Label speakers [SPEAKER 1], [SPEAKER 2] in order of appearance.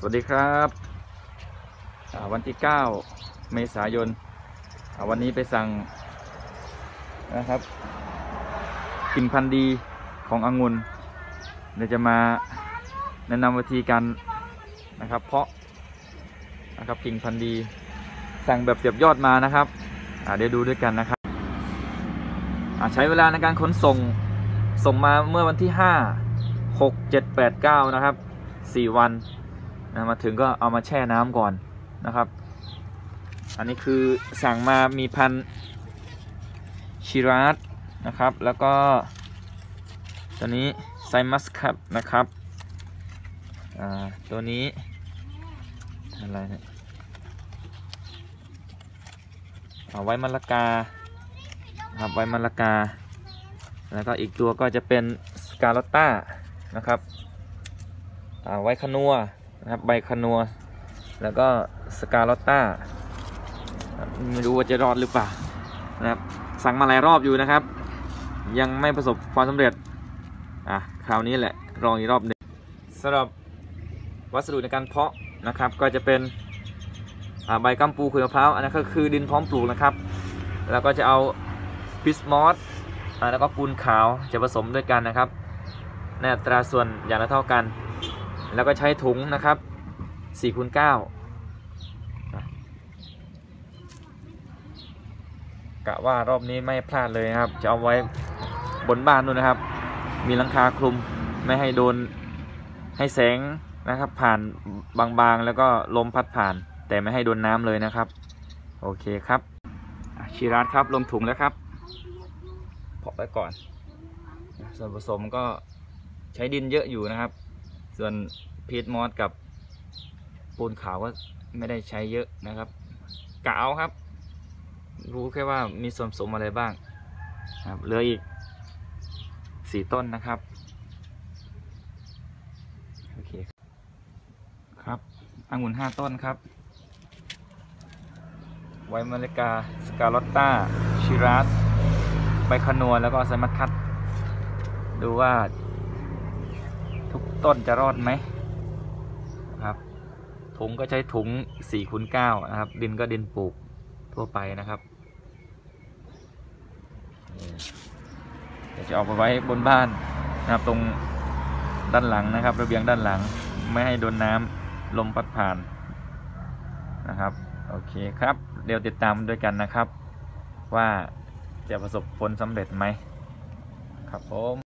[SPEAKER 1] สวัสดีครับวันที่ 9 เมษายนวันนี้ไปสั่งนะครับกิ่งพันธุ์ดีขององุ่นเดี๋ยวจะมาแนะนำวิธีการนะครับ เพาะนะครับกิ่งพันธุ์ดี สั่งแบบเสียบยอดมานะครับเดี๋ยวดูด้วยกันนะครับใช้เวลาในการขนส่งส่งมาเมื่อวันที่ 5 6 7 8 9 นะครับ 4 วัน นะมาถึงก็เอามาแช่น้ำก่อนนะครับ อันนี้คือสั่งมามีพันชิรัสนะครับ แล้วก็ตัวนี้ไซมัสคัตนะครับอ่าตัวนี้อะไรเนี่ยเอาไว้มะละกาครับไว้มะละกา แล้วก็อีกตัวก็จะเป็นสกาลอตต้านะครับเอาไว้คนัว นะครับใบคนัว แล้วก็สกาลอตต้าไม่รู้ว่าจะรอดหรือเปล่านะครับสั่งมาหลายรอบอยู่นะครับ ยังไม่ประสบความสำเร็จอะคราวนี้แหละลองอีกรอบหนึ่งสำหรับวัสดุในการเพาะนะครับก็จะเป็นอ่าใบกัมปูขุยมะพร้าวอันนั้นก็คือดินพร้อมปลูกนะครับ แล้วก็จะเอาพิสมอสแล้วก็ปูนขาวจะผสมด้วยกันนะครับในอัตราส่วนอย่างละเท่ากัน แล้วก็ใช้ถุงนะครับ4คูณ9กะว่ารอบนี้ไม่พลาดเลยนะครับ จะเอาไว้บนบ้านนู่นนะครับ มีหลังคาคลุมไม่ให้โดนให้แสงนะครับ ผ่านบางๆ แล้วก็ลมพัดผ่าน แต่ไม่ให้โดนน้ำเลยนะครับ โอเคครับชีรัสครับลงถุงแล้วครับเพาะไว้ก่อน ส่วนผสมก็ใช้ดินเยอะอยู่นะครับ ส่วนพีทมอสกับปูนขาวก็ไม่ได้ใช้เยอะนะครับกะเอาครับ รู้แค่ว่ามีส่วนผสมอะไรบ้างครับเหลืออีกสี่ต้นนะครับโอเคครับองุ่นห้าต้นครับ ไวมาเลกาสกาลอตต้าชิรัสใบขนัวแล้วก็ไซมัสคัตดูว่า ทุกต้นจะรอดไหมครับถุงก็ใช้ถุง4คูณ9นะครับ ดินก็ดินปลูกทั่วไปนะครับเดี๋ยวจะเอาไปไว้บนบ้านนะครับตรงด้านหลังนะครับ ระเบียงด้านหลังไม่ให้โดนน้ำลมพัดผ่านนะครับโอเคครับ เดี๋ยวติดตามด้วยกันนะครับ ว่าจะประสบผลสำเร็จไหมครับผม